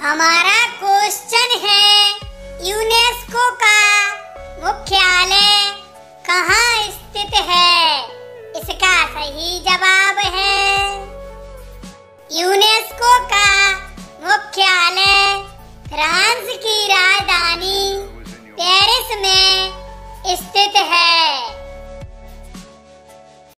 हमारा क्वेश्चन है यूनेस्को का मुख्यालय कहाँ स्थित है? इसका सही जवाब है यूनेस्को का मुख्यालय फ्रांस की राजधानी पेरिस में स्थित है।